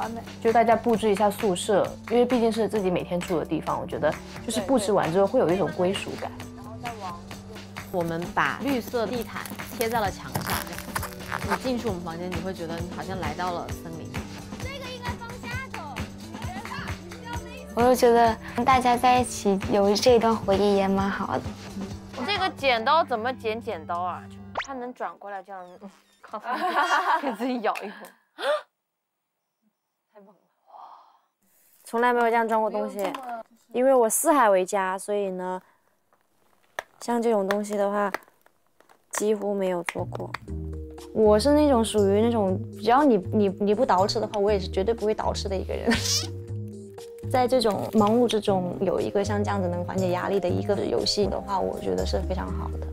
完美。就大家布置一下宿舍，因为毕竟是自己每天住的地方，我觉得就是布置完之后会有一种归属感。然后再往我们把绿色地毯贴在了墙上，你进去我们房间，你会觉得你好像来到了森林。这个应该放下走。我就觉得大家在一起有这段回忆也蛮好的。这个剪刀怎么剪剪刀啊？它能转过来这样，给 自己咬一口。太猛了！哇，从来没有这样装过东西。因为我四海为家，所以呢，像这种东西的话，几乎没有做过。我是那种属于那种，只要你你你不捯饬的话，我也是绝对不会捯饬的一个人。在这种忙碌之中，有一个像这样子能缓解压力的一个游戏的话，我觉得是非常好的。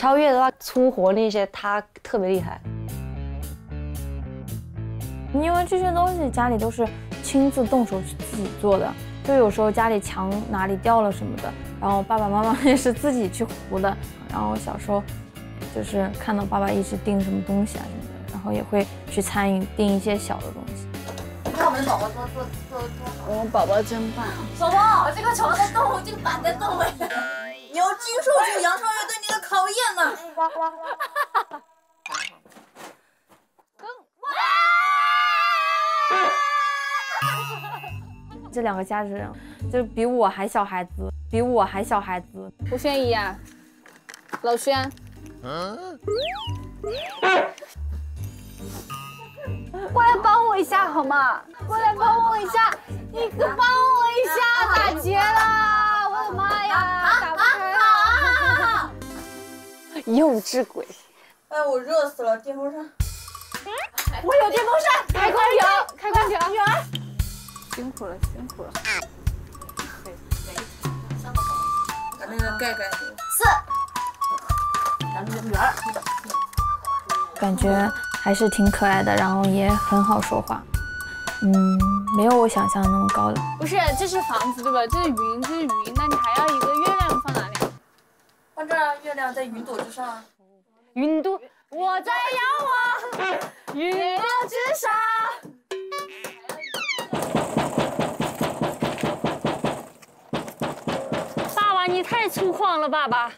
超越的话，粗活那些他特别厉害。因为这些东西家里都是亲自动手去自己做的，就有时候家里墙哪里掉了什么的，然后爸爸妈妈也是自己去糊的，然后小时候。就是看到爸爸一直订什么东西啊什么的，然后也会去参与订一些小的东西。你看我们的宝宝做做做做好，我们宝宝真棒。宝宝，这个床在动，这个板在动哎！你要经受住杨超越对你的考验呢。哇哇哇！这两个家子人，就比我还小孩子，比我还小孩子。吴宣仪啊，老宣。过来帮我一下好吗？过来帮我一下，你可帮我一下，打结了！我的妈幼稚鬼！哎，我热死了，电风扇。我有电风扇，开空调，开空调。辛苦了，辛苦了。把那个盖盖。四。咱们女儿感觉还是挺可爱的，然后也很好说话。嗯，没有我想象的那么高冷。不是，这是房子对吧？这是云，这是云，那你还要一个月亮在云朵之上。云朵，我在仰望云朵之上。爸爸，你太粗犷了，爸爸。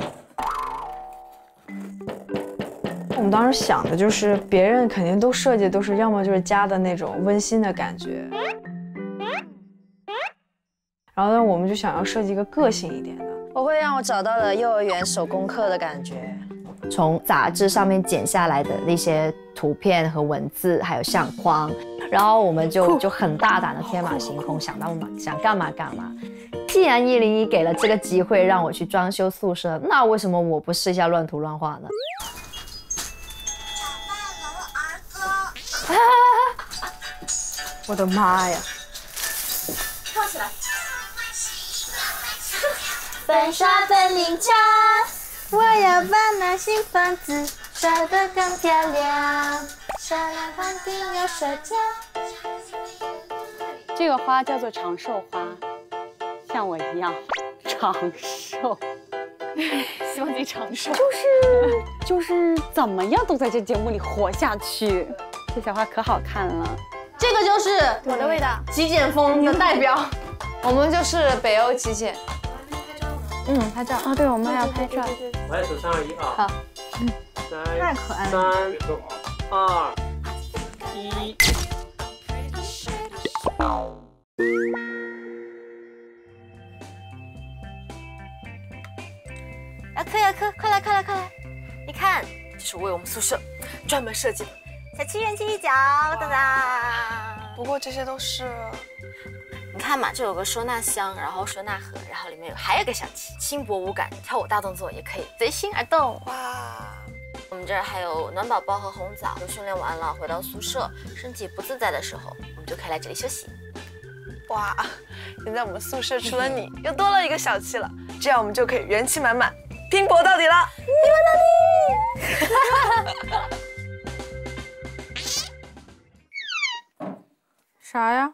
我们当时想的就是，别人肯定都设计都是要么就是家的那种温馨的感觉，然后呢，我们就想要设计一个个性一点的。我会让我找到了幼儿园手工课的感觉，从杂志上面剪下来的那些图片和文字，还有相框，然后我们就就很大胆的天马行空，想到嘛想干嘛干嘛。既然一零一给了这个机会让我去装修宿舍，那为什么我不试一下乱涂乱画呢？我的妈呀！粉刷本领强，我要把那新房子刷得更漂亮。漂亮房顶有水墙。这个花叫做长寿花，像我一样长寿。希望你长寿。就是就是怎么样都在这节目里活下去。这小花可好看了。这个就是我的味道，极简风的代表。我们就是北欧极简。嗯，拍照哦，对，我们要拍照。我来，数三二一啊！好。太可爱了。三、二、一。亚科亚科，快来快来快来！你看，这是为我们宿舍专门设计的。小七元气一角，哒哒。不过这些都是，你看嘛，这有个收纳箱，然后收纳盒，然后里面有还有个小七，轻薄无感，跳舞大动作也可以随心而动。哇，我们这儿还有暖宝宝和红枣，都训练完了，回到宿舍，身体不自在的时候，我们就可以来这里休息。哇，现在我们宿舍除了你，又多了一个小七了，这样我们就可以元气满满，拼搏到底了！拼搏到底！啥呀？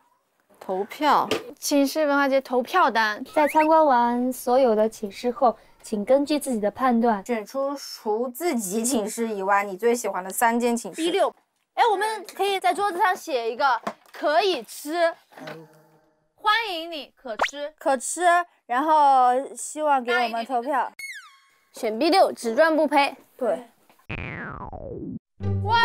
投票，寝室文化节投票单。在参观完所有的寝室后，请根据自己的判断选出除自己寝室以外你最喜欢的三间寝室。B 六，哎，我们可以在桌子上写一个可以吃，欢迎你可吃可吃，然后希望给我们投票。选 B 六，只赚不赔。对，哇，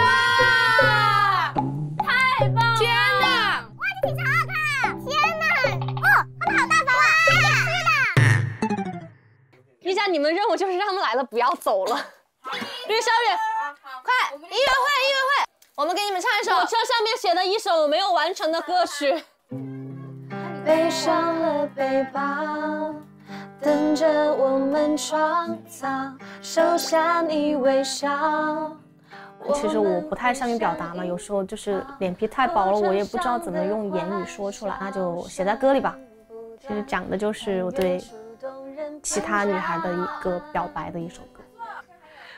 你们任务就是让他们来了不要走了。绿小雨，快，音乐会，音乐会，我们给你们唱一首火车上面写的一首没有完成的歌曲。背上了背包，等着我们创造，收下你微笑。其实我不太善于表达嘛，有时候就是脸皮太薄了，我也不知道怎么用言语说出来，那就写在歌里吧。其实讲的就是我对其他女孩的一个表白的一首歌。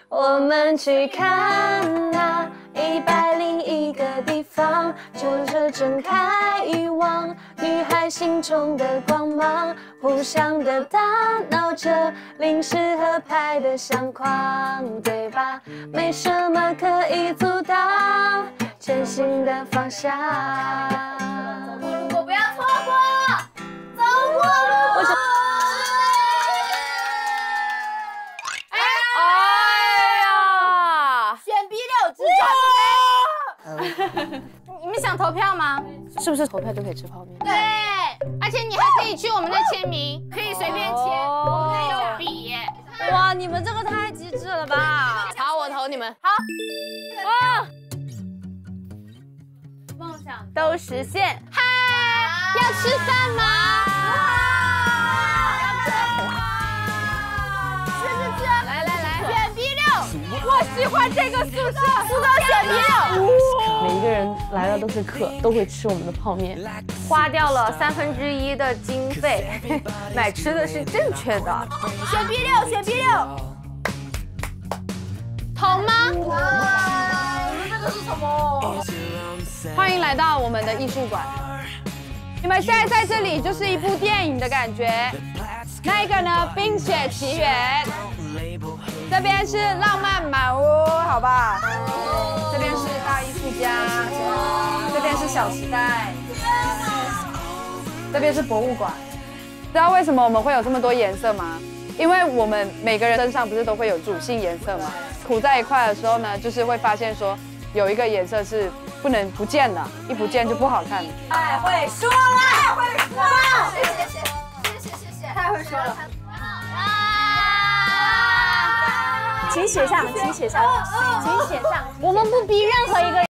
我们去看那一百零一个地方，就这睁开欲望，女孩心中的光芒，互相的打闹着，临时合拍的相框，对吧？没什么可以阻挡前行的方向。你们想投票吗？是不是投票就可以吃泡面？对，而且你还可以去我们那签名，可以随便签，我们有笔。哇，你们这个太机智了吧！好，我投你们。好，啊，梦想都实现。嗨，要吃饭吗？吃吃吃！来来来，选 B 六，我喜欢这个宿舍，宿舍选 B 来的都是客，都会吃我们的泡面。花掉了三分之一的经费，买吃的是正确的。选 B 六，选 B 六，疼吗？你们这个是什么？欢迎来到我们的艺术馆。你们现在在这里就是一部电影的感觉。那一个呢，《冰雪奇缘》，这边是浪漫满屋，好不好？这边是大艺术家，这边是小时代。这边是博物馆，知道为什么我们会有这么多颜色吗？因为我们每个人身上不是都会有主性颜色吗？涂在一块的时候呢，就是会发现说有一个颜色是不能不见的，一不见就不好看。太会说了，太会说了，谢谢谢谢谢谢谢谢，太会说了。请写上，请写上，请写上。我们不逼任何一个人。